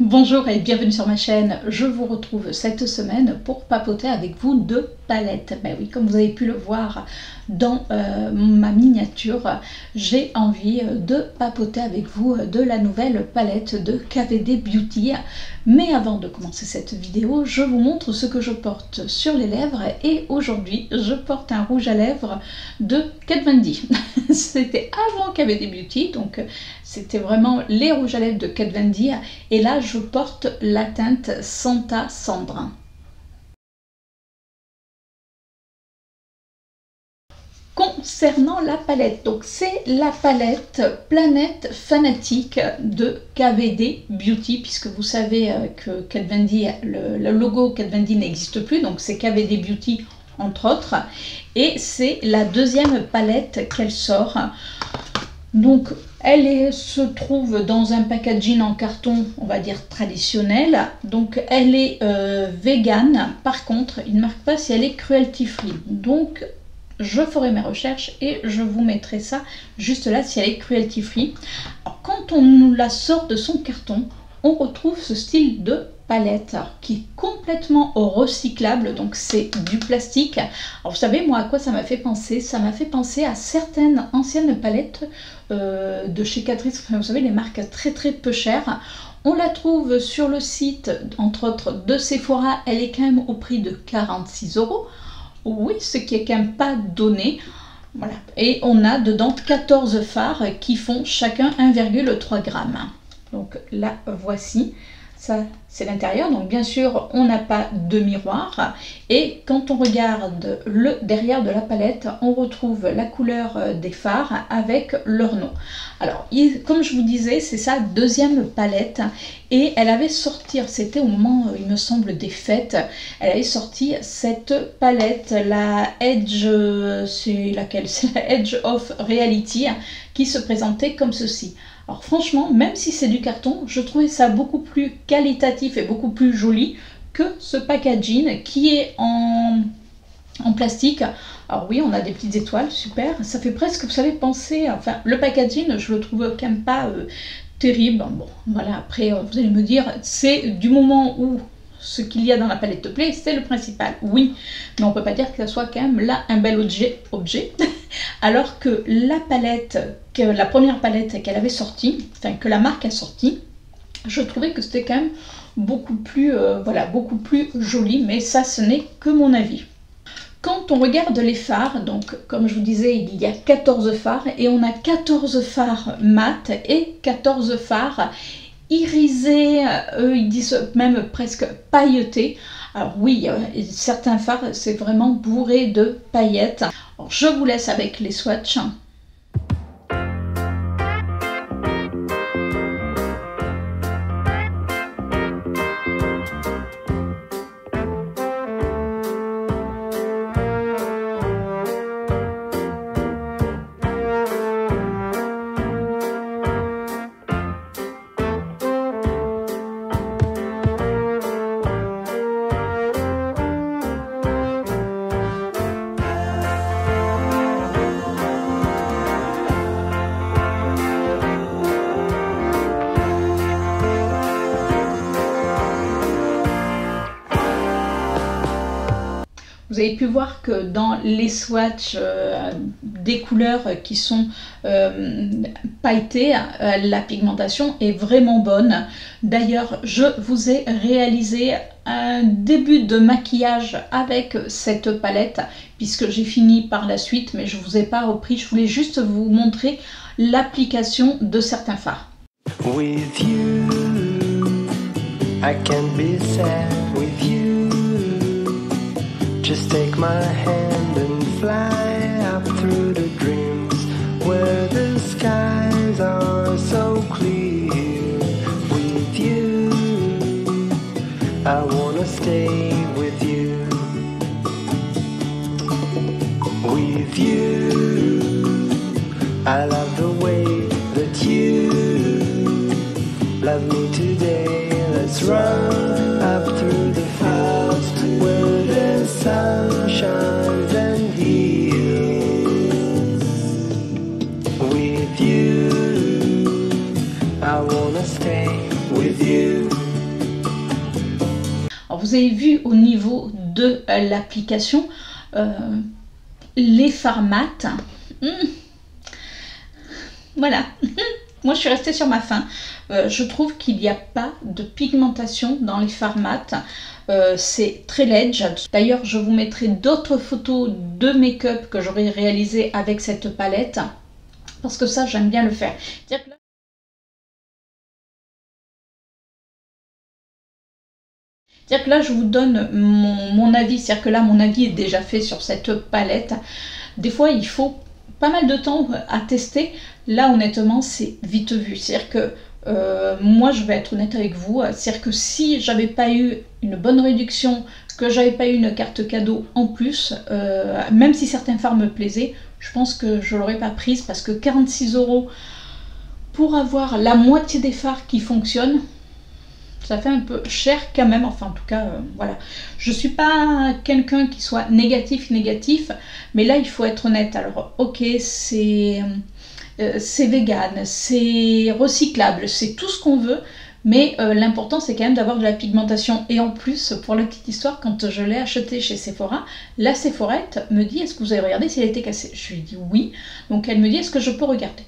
Bonjour et bienvenue sur ma chaîne. Je vous retrouve cette semaine pour papoter avec vous de palettes. Ben oui, comme vous avez pu le voir dans euh, ma miniature, j'ai envie de papoter avec vous de la nouvelle palette de KVD Beauty. Mais avant de commencer cette vidéo, je vous montre ce que je porte sur les lèvres et aujourd'hui, je porte un rouge à lèvres de Kat Von. C'était avant KVD Beauty, donc c'était vraiment les rouges à lèvres de Kat Von. Et là, je porte la teinte Santa Sandra. Concernant la palette, donc c'est la palette Planète Fanatique de KVD Beauty, puisque vous savez euh, que Kat le, le logo Kat n'existe plus, donc c'est KVD Beauty entre autres, et c'est la deuxième palette qu'elle sort. Donc elle se trouve dans un packaging en carton, on va dire traditionnel. Donc elle est euh, vegan. Par contre, il ne marque pas si elle est cruelty free. Donc je ferai mes recherches et je vous mettrai ça juste là si elle est cruelty free. quand on la sort de son carton, on retrouve ce style de palette qui est complètement recyclable. Donc c'est du plastique. Alors vous savez moi à quoi ça m'a fait penser? Ça m'a fait penser à certaines anciennes palettes euh, de chez Catrice. Vous savez les marques très très peu chères. On la trouve sur le site entre autres de Sephora. Elle est quand même au prix de 46 euros oui ce qui est quand même pas donné. Voilà. Et on a dedans 14 fards qui font chacun 1,3 g donc là voici ça c'est l'intérieur, donc bien sûr on n'a pas de miroir. Et quand on regarde le derrière de la palette on retrouve la couleur euh, des phares avec leur nom. Alors comme je vous disais c'est sa deuxième palette. Et elle avait sorti, c'était au moment euh, il me semble des fêtes, elle avait sorti cette palette, la Edge, euh, c'est laquelle? C'est la Edge of Reality qui se présentait comme ceci. Alors franchement, même si c'est du carton, je trouvais ça beaucoup plus qualitatif et beaucoup plus joli que ce packaging qui est en, en plastique. Alors oui, on a des petites étoiles, super. Ça fait presque, vous savez, penser... Enfin, le packaging, je le trouve quand même pas euh, terrible. Bon, voilà, après, euh, vous allez me dire, c'est du moment où ce qu'il y a dans la palette de play, c'est le principal. Oui, mais on peut pas dire que ça soit quand même là un bel objet. objet. Alors que la palette, que la première palette qu'elle avait sortie, enfin que la marque a sortie, je trouvais que c'était quand même beaucoup plus, euh, voilà, beaucoup plus joli, mais ça ce n'est que mon avis. Quand on regarde les phares, donc comme je vous disais, il y a 14 phares et on a 14 phares mat et 14 phares irisés, eux ils disent même presque pailletés. Alors oui, certains phares c'est vraiment bourré de paillettes. je vous laisse avec les swatchs. Pu voir que dans les swatchs euh, des couleurs qui sont euh, pailletées, euh, la pigmentation est vraiment bonne. D'ailleurs, je vous ai réalisé un début de maquillage avec cette palette puisque j'ai fini par la suite, mais je vous ai pas repris. Je voulais juste vous montrer l'application de certains fards. Just take my hand and fly up through the dreams where the skies are so clear. With you, I wanna stay with you. With you, I love the way that you love me today. Let's run vous avez vu au niveau de l'application euh, les formats. Hmm. Voilà. Moi, je suis restée sur ma faim. Euh, je trouve qu'il n'y a pas de pigmentation dans les. Euh, c'est très ledge. D'ailleurs, je vous mettrai d'autres photos de make-up que j'aurais réalisé avec cette palette. Parce que ça, j'aime bien le faire. C'est-à-dire que là, je vous donne mon, avis. C'est-à-dire que là, mon avis est déjà fait sur cette palette. Des fois, il faut pas mal de temps à tester. Là, honnêtement, c'est vite vu. C'est-à-dire que euh, moi, je vais être honnête avec vous. C'est-à-dire que si j'avais pas eu une bonne réduction, que j'avais pas eu une carte cadeau en plus, euh, même si certains phares me plaisaient, je pense que je l'aurais pas prise parce que 46 euros pour avoir la moitié des phares qui fonctionnent, ça fait un peu cher quand même, enfin en tout cas, euh, voilà. Je suis pas quelqu'un qui soit négatif, négatif, mais là il faut être honnête. Alors ok, c'est euh, c'est vegan, c'est recyclable, c'est tout ce qu'on veut, mais euh, l'important c'est quand même d'avoir de la pigmentation. Et en plus, pour la petite histoire, quand je l'ai acheté chez Sephora, la Sephorette me dit est-ce que vous avez regardé si elle était cassée? Je lui dis oui, donc elle me dit est-ce que je peux regarder?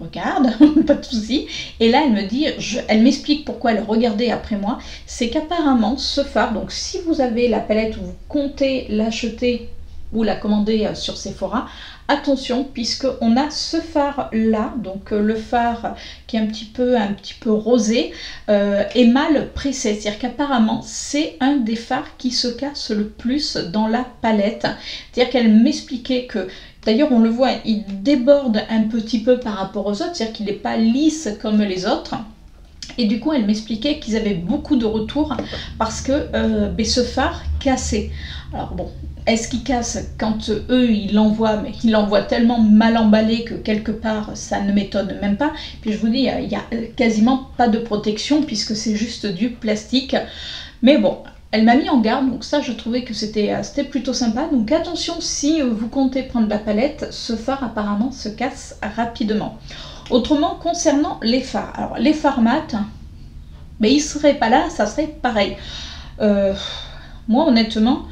Regarde, pas de souci. Et là, elle me dit, elle m'explique pourquoi elle regardait après moi. C'est qu'apparemment, ce phare, donc si vous avez la palette ou vous comptez l'acheter ou la commander euh, sur Sephora, attention puisque on a ce phare là donc euh, le phare qui est un petit peu un petit peu rosé euh, est mal pressé c'est à dire qu'apparemment c'est un des phares qui se casse le plus dans la palette c'est à dire qu'elle m'expliquait que D'ailleurs, on le voit, il déborde un petit peu par rapport aux autres, c'est-à-dire qu'il n'est pas lisse comme les autres. Et du coup, elle m'expliquait qu'ils avaient beaucoup de retours parce que euh, ce phare cassait. Alors bon, est-ce qu'il casse quand eux ils l'envoient, mais ils l'envoient tellement mal emballé que quelque part ça ne m'étonne même pas. Puis je vous dis, il n'y a, quasiment pas de protection puisque c'est juste du plastique. Mais bon, elle m'a mis en garde, donc ça je trouvais que c'était plutôt sympa. Donc attention si vous comptez prendre la palette, ce phare apparemment se casse rapidement. Autrement, concernant les phares, alors les phares mat, mais ils seraient pas là, ça serait pareil. Euh, moi honnêtement,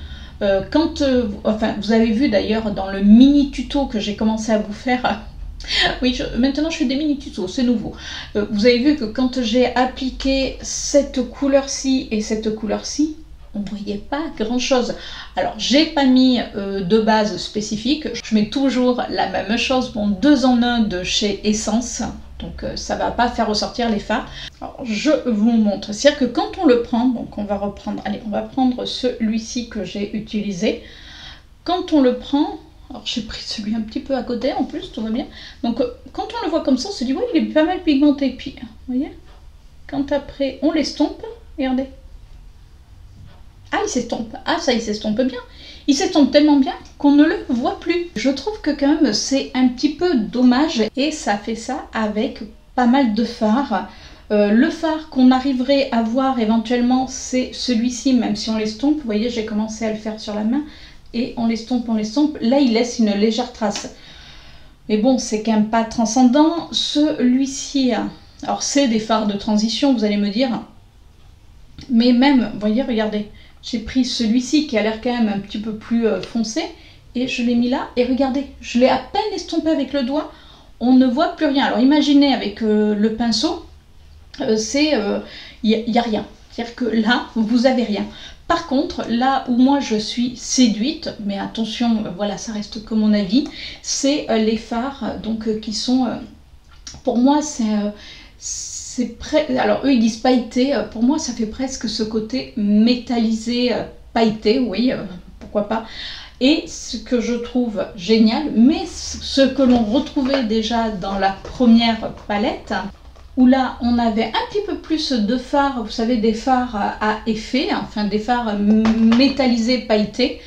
euh, quand, euh, enfin, vous avez vu d'ailleurs dans le mini tuto que j'ai commencé à vous faire, oui, maintenant je fais des mini tutos, c'est nouveau. Euh, vous avez vu que quand j'ai appliqué cette couleur-ci et cette couleur-ci, on voyait pas grand chose. Alors j'ai pas mis de base spécifique, je mets toujours la même chose, bon deux en un de chez Essence, donc euh, ça va pas faire ressortir les phares. Alors je vous montre, c'est-à-dire que quand on le prend, donc on va reprendre, allez, on va prendre celui-ci que j'ai utilisé. Quand on le prend, alors j'ai pris celui un petit peu à côté en plus, tout va bien. Donc euh, quand on le voit comme ça, on se dit, oui, il est pas mal pigmenté. Puis, vous voyez, quand après on l'estompe, regardez. Ah, il s'estompe. Ah, ça, il s'estompe bien. Il s'estompe tellement bien qu'on ne le voit plus. Je trouve que quand même c'est un petit peu dommage et ça fait ça avec pas mal de fards. Euh, le phare qu'on arriverait à voir éventuellement, c'est celui-ci, même si on l'estompe. Vous voyez, j'ai commencé à le faire sur la main. Et on l'estompe, on l'estompe. Là, il laisse une légère trace. Mais bon, c'est quand même pas transcendant. Celui-ci, alors c'est des phares de transition, vous allez me dire. Mais même, vous voyez, regardez. J'ai pris celui-ci qui a l'air quand même un petit peu plus euh, foncé et je l'ai mis là et regardez, je l'ai à peine estompé avec le doigt, on ne voit plus rien. Alors imaginez avec euh, le pinceau, euh, c'est il n'y a, rien. C'est-à-dire que là, vous avez rien. Par contre, là où moi je suis séduite, mais attention, voilà, ça reste que mon avis, c'est les phares donc qui sont, pour moi, c'est Alors eux ils disent pailleté, euh, pour moi ça fait presque ce côté métallisé, euh, pailleté, oui, euh, pourquoi pas. Et ce que je trouve génial, mais ce que l'on retrouvait déjà dans la première palette, où là on avait un petit peu plus de fards, vous savez, des fards à effet, enfin des fards métallisés, pailletés.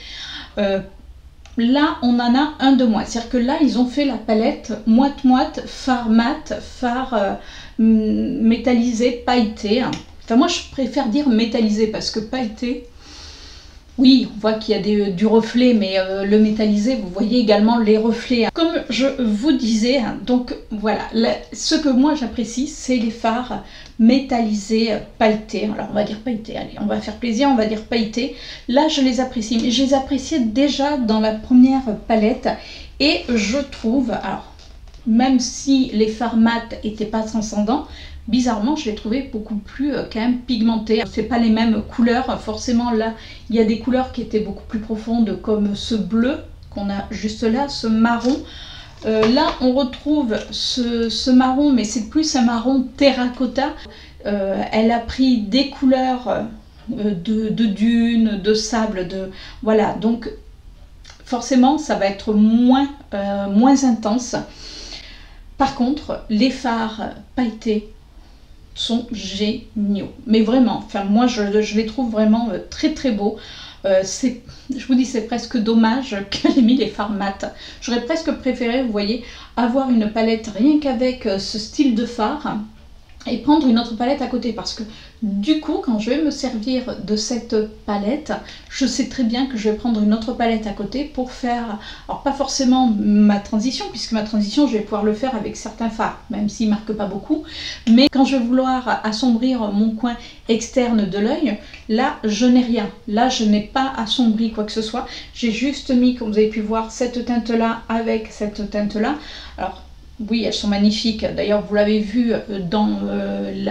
là on en a un de moins. C'est-à-dire que là ils ont fait la palette moite-moite, fard mat, fard métallisé, pailleté. Enfin, moi, je préfère dire métallisé parce que pailleté, Oui, on voit qu'il y a des, du reflet, mais euh, le métallisé, vous voyez également les reflets. Comme je vous disais, hein, donc voilà, ce que moi j'apprécie, c'est les phares métallisés, pailletés. Alors on va dire pailletés, allez, on va faire plaisir, on va dire pailletés. Là, je les apprécie, mais je les appréciais déjà dans la première palette. Et je trouve, alors, même si les phares mat n'étaient pas transcendants, bizarrement, je l'ai trouvé beaucoup plus euh, quand même pigmenté. C'est pas les mêmes couleurs. Forcément, là, il y a des couleurs qui étaient beaucoup plus profondes, comme ce bleu qu'on a juste là, ce marron. Euh, là, on retrouve ce, marron, mais c'est plus un marron terracotta. Euh, elle a pris des couleurs de, de dunes, de sable, de voilà. Donc, forcément, ça va être moins, moins intense. Par contre, les phares pailletés sont géniaux. Mais vraiment, enfin moi je, les trouve vraiment euh, très très beaux. Euh, je vous dis, c'est presque dommage qu'elle ait mis les fards mat. J'aurais presque préféré, vous voyez, avoir une palette rien qu'avec euh, ce style de fard et prendre une autre palette à côté. Parce que du coup quand je vais me servir de cette palette je sais très bien que je vais prendre une autre palette à côté pour faire alors pas forcément ma transition puisque ma transition je vais pouvoir le faire avec certains fards même s'ils marquent pas beaucoup. Mais quand je vais vouloir assombrir mon coin externe de l'œil là je n'ai rien. Là je n'ai pas assombri quoi que ce soit. J'ai juste mis comme vous avez pu voir cette teinte là avec cette teinte là alors oui, elles sont magnifiques. D'ailleurs, vous l'avez vu euh, dans, euh,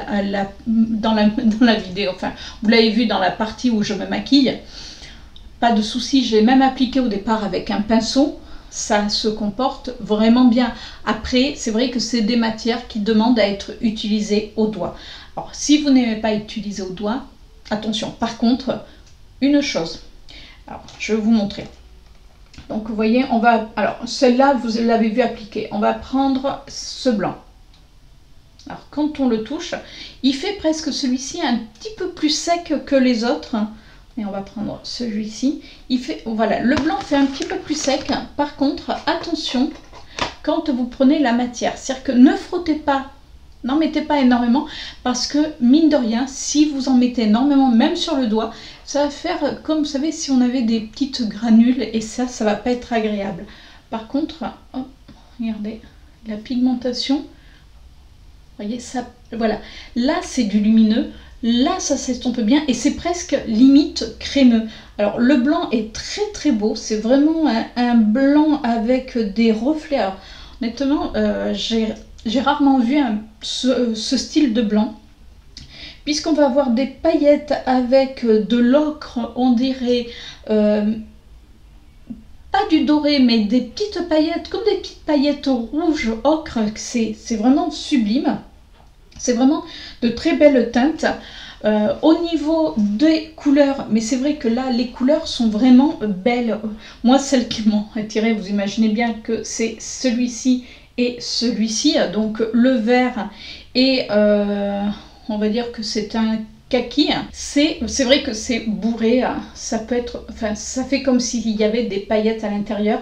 dans, la, vidéo, enfin, vous l'avez vu dans la partie où je me maquille. Pas de souci, j'ai même appliqué au départ avec un pinceau. Ça se comporte vraiment bien. Après, c'est vrai que c'est des matières qui demandent à être utilisées au doigt. Alors, si vous n'aimez pas utiliser au doigt, attention. Par contre, une chose. Alors, je vais vous montrer. Donc vous voyez, on va... Alors celle-là, vous l'avez vu appliquer. On va prendre ce blanc. Alors quand on le touche, il fait presque celui-ci un petit peu plus sec que les autres. Et on va prendre celui-ci. Il fait... Voilà, le blanc fait un petit peu plus sec. Par contre, attention quand vous prenez la matière. C'est-à-dire que ne frottez pas N'en mettez pas énormément parce que mine de rien, si vous en mettez énormément, même sur le doigt, ça va faire comme vous savez si on avait des petites granules et ça, ça va pas être agréable. Par contre, regardez, la pigmentation, voyez ça, voilà. Là c'est du lumineux, là ça s'estompe bien et c'est presque limite crémeux. Alors le blanc est très très beau, c'est vraiment un, blanc avec des reflets. Alors, honnêtement, euh, j'ai j'ai rarement vu ce, style de blanc. Puisqu'on va avoir des paillettes avec de l'ocre, on dirait euh, pas du doré, mais des petites paillettes, comme des petites paillettes rouges ocre. C'est vraiment sublime. C'est vraiment de très belles teintes. Euh, au niveau des couleurs, mais c'est vrai que là, les couleurs sont vraiment belles. Moi, celles qui m'ont attiré, vous imaginez bien que c'est celui-ci et celui-ci, donc le vert et euh, on va dire que c'est un kaki. C'est vrai que c'est bourré, ça peut être, enfin ça fait comme s'il y avait des paillettes à l'intérieur,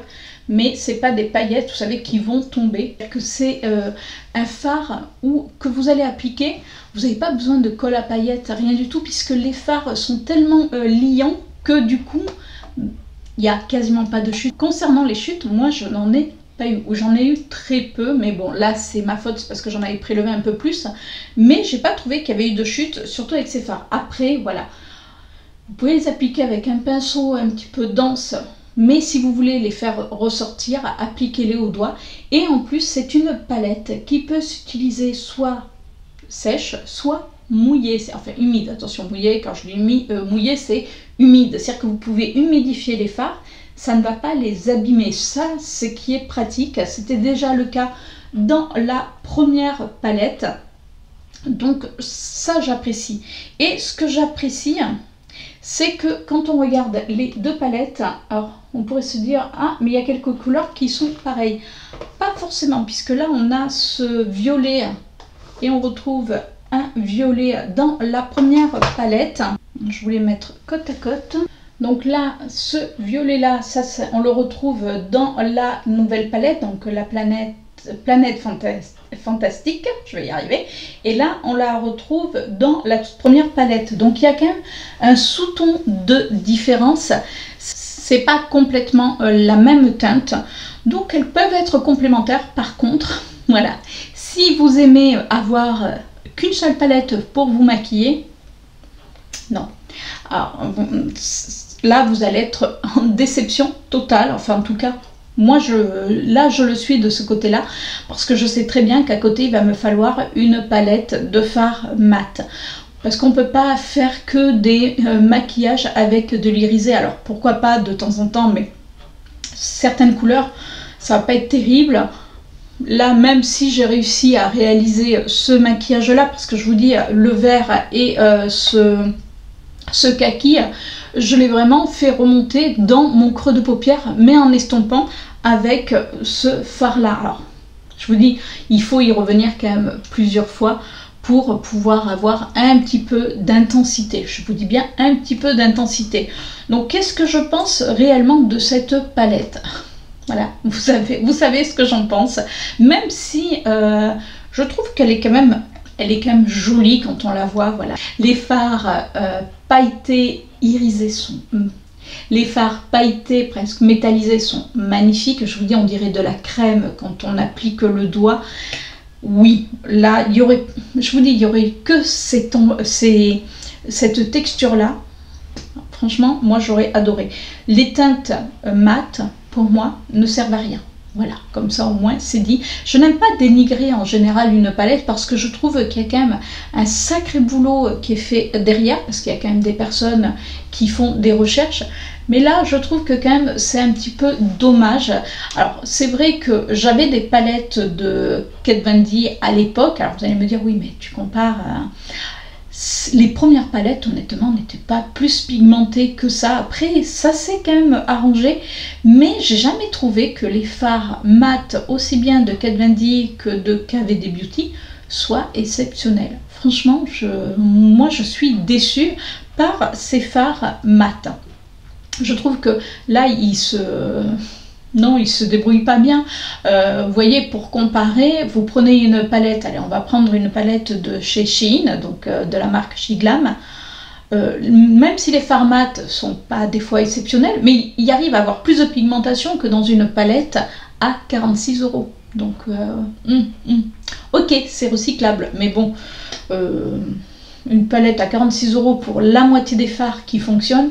mais c'est pas des paillettes, vous savez, qui vont tomber. Que c'est euh, un phare où que vous allez appliquer, vous n'avez pas besoin de colle à paillettes, rien du tout, puisque les phares sont tellement euh, liants que du coup, il n'y a quasiment pas de chute. Concernant les chutes, moi je n'en ai j'en ai eu très peu, mais bon, là c'est ma faute, parce que j'en avais prélevé un peu plus. Mais j'ai pas trouvé qu'il y avait eu de chute, surtout avec ces phares. Après, voilà, vous pouvez les appliquer avec un pinceau un petit peu dense, mais si vous voulez les faire ressortir, appliquez-les au doigt. Et en plus, c'est une palette qui peut s'utiliser soit sèche, soit mouillée, enfin humide, attention, mouillée, quand je dis euh, mouillée, c'est humide, c'est-à-dire que vous pouvez humidifier les phares ça ne va pas les abîmer. Ça, ce qui est pratique. C'était déjà le cas dans la première palette. Donc ça, j'apprécie. Et ce que j'apprécie, c'est que quand on regarde les deux palettes, alors on pourrait se dire, ah, mais il y a quelques couleurs qui sont pareilles. Pas forcément, puisque là, on a ce violet et on retrouve un violet dans la première palette. Je voulais mettre côte à côte. Donc là, ce violet-là, ça, on le retrouve dans la nouvelle palette, donc la planète Planète Fantastique, je vais y arriver, et là on la retrouve dans la première palette. Donc il y a quand même un sous-ton de différence. C'est pas complètement euh, la même teinte, donc elles peuvent être complémentaires. Par contre, voilà, si vous aimez avoir euh, qu'une seule palette pour vous maquiller, non. Là, vous allez être en déception totale, enfin en tout cas moi, je, là, je le suis de ce côté-là, parce que je sais très bien qu'à côté, il va me falloir une palette de fard mat. Parce qu'on ne peut pas faire que des euh, maquillages avec de l'irisé. Alors, pourquoi pas de temps en temps, mais certaines couleurs, ça va pas être terrible. Là, même si j'ai réussi à réaliser ce maquillage-là, parce que je vous dis, le vert et euh, ce, ce kaki, je l'ai vraiment fait remonter dans mon creux de paupière, mais en estompant avec ce fard-là. Alors, je vous dis, il faut y revenir quand même plusieurs fois pour pouvoir avoir un petit peu d'intensité. Je vous dis bien un petit peu d'intensité. Donc, qu'est-ce que je pense réellement de cette palette? Voilà, vous savez, ce que j'en pense. Même si euh, je trouve qu'elle est quand même elle est quand même jolie quand on la voit, voilà. Les fards pailletés irisés sont... Les fards pailletés, presque métallisés, sont magnifiques. Je vous dis, on dirait de la crème quand on applique le doigt. Oui, là, il y aurait... Je vous dis, il y aurait que cette texture-là. Franchement, moi, j'aurais adoré. Les teintes euh, mates, pour moi, ne servent à rien. Voilà, comme ça au moins c'est dit. Je n'aime pas dénigrer en général une palette parce que je trouve qu'il y a quand même un sacré boulot qui est fait derrière, parce qu'il y a quand même des personnes qui font des recherches. Mais là, je trouve que quand même c'est un petit peu dommage. Alors, c'est vrai que j'avais des palettes de Kate Von à l'époque. Alors, vous allez me dire, oui, mais tu compares les premières palettes, honnêtement, n'étaient pas plus pigmentées que ça. Après, ça s'est quand même arrangé, mais j'ai jamais trouvé que les fards mat, aussi bien de Kat Von que de KVD Beauty, soient exceptionnels. Franchement, je, moi, je suis déçue par ces fards mat. Je trouve que là, ils se non, il se débrouille pas bien. Euh, vous voyez, pour comparer, vous prenez une palette, allez, on va prendre une palette de chez Shein, donc euh, de la marque Shiglam. Euh, même si les formats sont pas des fois exceptionnels, mais il arrive à avoir plus de pigmentation que dans une palette à 46 euros. Donc, hum, hum. ok, c'est recyclable, mais bon, une palette à 46 euros pour la moitié des fards qui fonctionnent,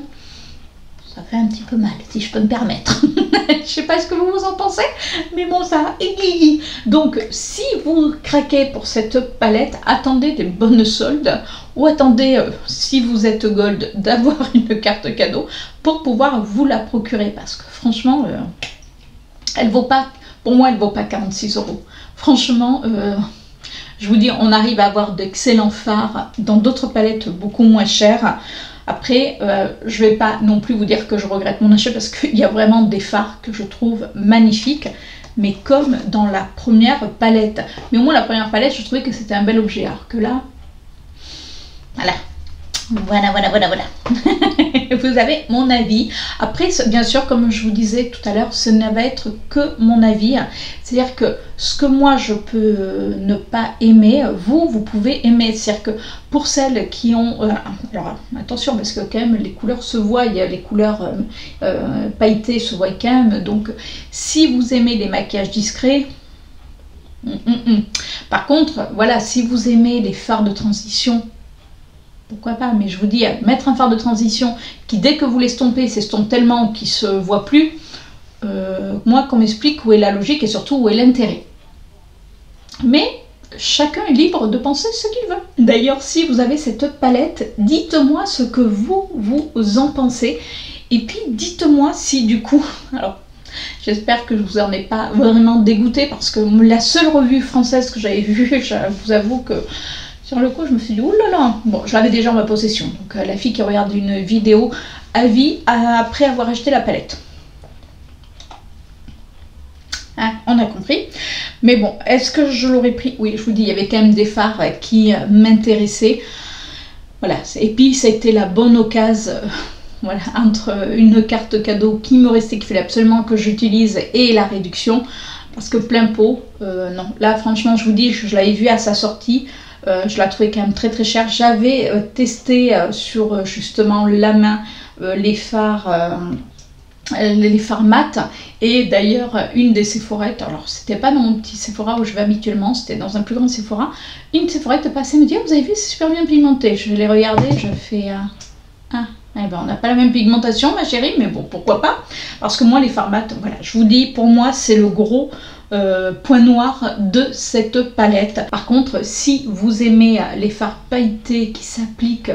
ça fait un petit peu mal, si je peux me permettre. je sais pas ce que vous en pensez, mais bon, ça aiguille. Donc, si vous craquez pour cette palette, attendez des bonnes soldes ou attendez, euh, si vous êtes gold, d'avoir une carte cadeau pour pouvoir vous la procurer. Parce que franchement, euh, elle vaut pas, pour moi, elle vaut pas 46 euros. Franchement, euh, je vous dis, on arrive à avoir d'excellents fards dans d'autres palettes beaucoup moins chères. Après, euh, je ne vais pas non plus vous dire que je regrette mon achat parce qu'il y a vraiment des fards que je trouve magnifiques, mais comme dans la première palette. Mais au moins la première palette, je trouvais que c'était un bel objet, alors que là, voilà, voilà, voilà, voilà, voilà. vous avez mon avis. Après, bien sûr, comme je vous disais tout à l'heure, ce ne va être que mon avis. C'est-à-dire que ce que moi je peux euh, ne pas aimer, vous, vous pouvez aimer. C'est-à-dire que pour celles qui ont... Euh, alors attention, parce que quand même les couleurs se voient, les couleurs euh, pailletées se voient quand même. Donc si vous aimez les maquillages discrets, hum, hum, hum. par contre, voilà, si vous aimez les fards de transition pourquoi pas, mais je vous dis, mettre un phare de transition qui, dès que vous l'estompez, s'estompe tellement qu'il se voit plus, euh, moi qu'on m'explique où est la logique et surtout où est l'intérêt. Mais chacun est libre de penser ce qu'il veut. D'ailleurs, si vous avez cette palette, dites-moi ce que vous, vous en pensez. Et puis, dites-moi si du coup, alors J'espère que je vous en ai pas vraiment dégoûté parce que la seule revue française que j'avais vue, je vous avoue que sur le coup, je me suis dit, oulala, bon, je l'avais déjà en ma possession. Donc, euh, la fille qui regarde une vidéo à vie après avoir acheté la palette. Hein, on a compris. Mais bon, est-ce que je l'aurais pris? Oui, je vous dis, il y avait quand même des phares qui euh, m'intéressaient. Voilà, et puis ça a été la bonne occasion. Euh, voilà, entre une carte cadeau qui me restait, qu'il fallait absolument que j'utilise et la réduction. Parce que plein pot, euh, non. Là, franchement, je vous dis, je, l'avais vu à sa sortie. Euh, je la trouvais quand même très très chère. J'avais euh, testé sur justement la main les phares les phares mat. Et d'ailleurs une des Sephorettes, alors c'était pas dans mon petit Sephora où je vais habituellement, c'était dans un plus grand Sephora, une Sephorette passée me dit ah, vous avez vu c'est super bien pigmenté, je l'ai regardé, je fais ah eh ben, on n'a pas la même pigmentation, ma chérie, mais bon, pourquoi pas Parce que moi, les mat voilà, je vous dis, pour moi, c'est le gros euh, point noir de cette palette. Par contre, si vous aimez les fards pailletés qui s'appliquent,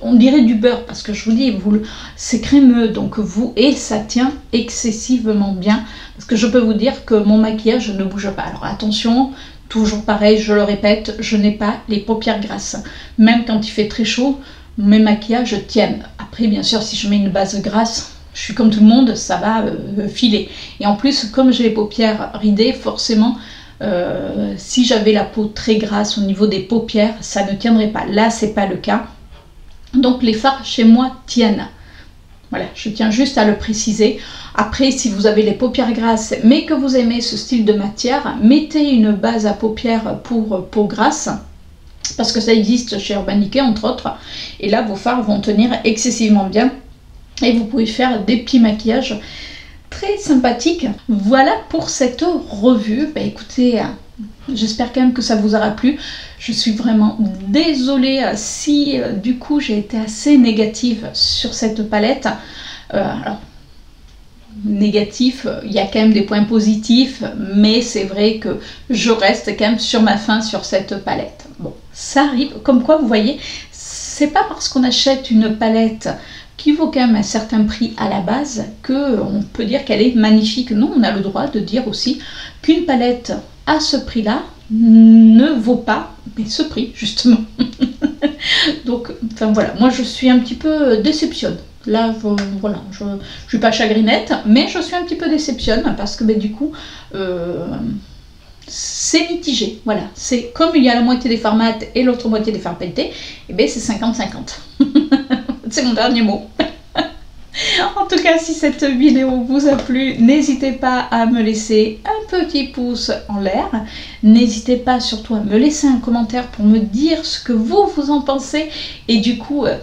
on dirait du beurre, parce que je vous dis, vous, c'est crémeux, donc vous, et ça tient excessivement bien. Parce que je peux vous dire que mon maquillage ne bouge pas. Alors attention, toujours pareil, je le répète, je n'ai pas les paupières grasses. Même quand il fait très chaud, mes maquillages tiennent. Après, bien sûr, si je mets une base grasse, je suis comme tout le monde, ça va euh, filer. Et en plus, comme j'ai les paupières ridées, forcément, euh, si j'avais la peau très grasse au niveau des paupières, ça ne tiendrait pas. Là, c'est pas le cas. Donc les fards chez moi tiennent. Voilà, je tiens juste à le préciser. Après, si vous avez les paupières grasses, mais que vous aimez ce style de matière, mettez une base à paupières pour peau grasse parce que ça existe chez Urban Decay entre autres. Et là, vos fards vont tenir excessivement bien et vous pouvez faire des petits maquillages très sympathiques. Voilà pour cette revue. Bah écoutez, euh, j'espère quand même que ça vous aura plu. Je suis vraiment désolée euh, si euh, du coup j'ai été assez négative sur cette palette. alors, négatif, il y a quand même des points positifs, mais c'est vrai que je reste quand même sur ma fin sur cette palette. Ça arrive, comme quoi vous voyez, c'est pas parce qu'on achète une palette qui vaut quand même un certain prix à la base que on peut dire qu'elle est magnifique. Non, on a le droit de dire aussi qu'une palette à ce prix-là ne vaut pas mais ce prix justement. Donc, enfin voilà, moi je suis un petit peu déceptionne. Là, je, voilà, je, suis pas chagrinette, mais je suis un petit peu déceptionne parce que ben, du coup, euh, c'est mitigé. Voilà, c'est comme il y a la moitié des formats et l'autre moitié des fards et ben c'est 50-50. c'est mon dernier mot. en tout cas, si cette vidéo vous a plu, n'hésitez pas à me laisser un petit pouce en l'air. N'hésitez pas surtout à me laisser un commentaire pour me dire ce que vous, vous en pensez. Et du coup, euh,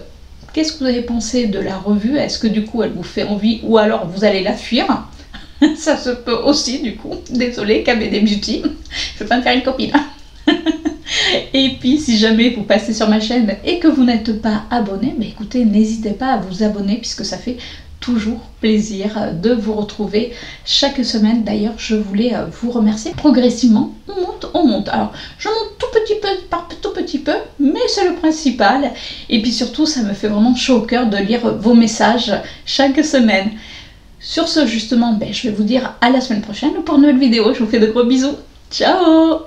qu'est-ce que vous avez pensé de la revue? Est-ce que du coup, elle vous fait envie ou alors vous allez la fuir? Ça se peut aussi, du coup. Désolée, KBD Beauty. Je vais pas me faire une copine. Et puis si jamais vous passez sur ma chaîne et que vous n'êtes pas abonné, mais écoutez, n'hésitez pas à vous abonner puisque ça fait toujours plaisir de vous retrouver chaque semaine. D'ailleurs, je voulais euh, vous remercier. Progressivement, on monte, on monte. Alors, je monte tout petit peu par tout petit peu, mais c'est le principal. Et puis surtout, ça me fait vraiment chaud au cœur de lire vos messages chaque semaine. Sur ce, justement, ben, je vais vous dire à la semaine prochaine pour une nouvelle vidéo. Je vous fais de gros bisous. Ciao